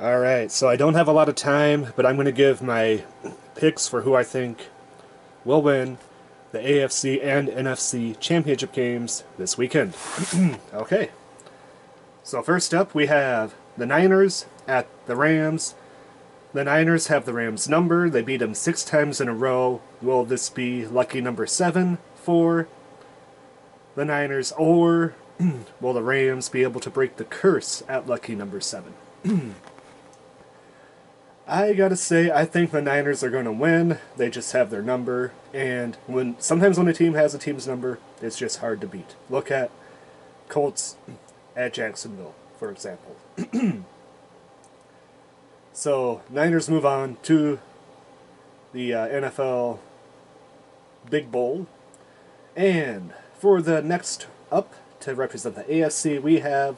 Alright, so I don't have a lot of time, but I'm going to give my picks for who I think will win the AFC and NFC championship games this weekend. okay. So first up, we have the Niners at the Rams. The Niners have the Rams number. They beat them six times in a row. Will this be lucky number seven for the Niners, or will the Rams be able to break the curse at lucky number seven? I gotta say, I think the Niners are going to win. They just have their number, and when sometimes when a team has a team's number, it's just hard to beat. Look at Colts at Jacksonville, for example. so Niners move on to the uh, NFL Big Bowl, and for the next up to represent the AFC, we have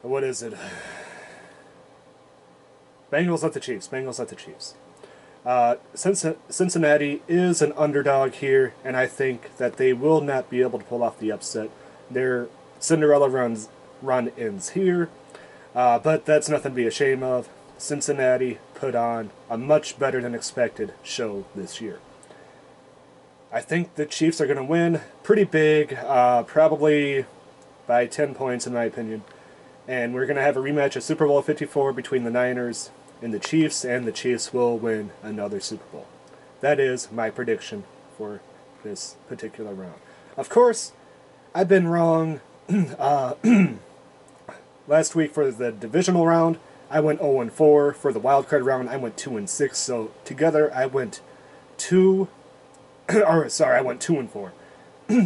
what is it? Bengals at the Chiefs. Bengals at the Chiefs. Uh, Cincinnati is an underdog here, and I think that they will not be able to pull off the upset. Their Cinderella runs run ends here, uh, but that's nothing to be ashamed of. Cincinnati put on a much better than expected show this year. I think the Chiefs are going to win pretty big, uh, probably by 10 points in my opinion. And we're going to have a rematch of Super Bowl 54 between the Niners and the Chiefs, and the Chiefs will win another Super Bowl. That is my prediction for this particular round. Of course, I've been wrong. uh, last week for the divisional round, I went 0 4. For the wild card round, I went 2 and 6. So together, I went 2. or sorry, I went 2 and 4.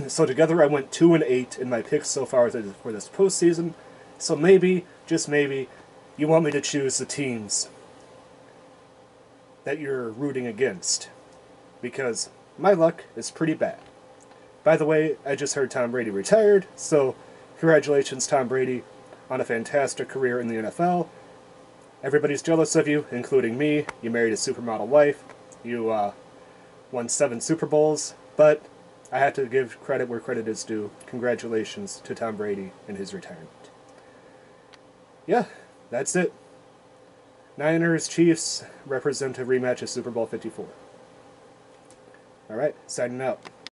so together, I went 2 and 8 in my picks so far for this postseason. So maybe, just maybe, you want me to choose the teams that you're rooting against. Because my luck is pretty bad. By the way, I just heard Tom Brady retired, so congratulations, Tom Brady, on a fantastic career in the NFL. Everybody's jealous of you, including me. You married a supermodel wife. You uh, won seven Super Bowls, but I have to give credit where credit is due. Congratulations to Tom Brady in his retirement. Yeah, that's it. Niners Chiefs represent a rematch of Super Bowl 54. All right, signing out.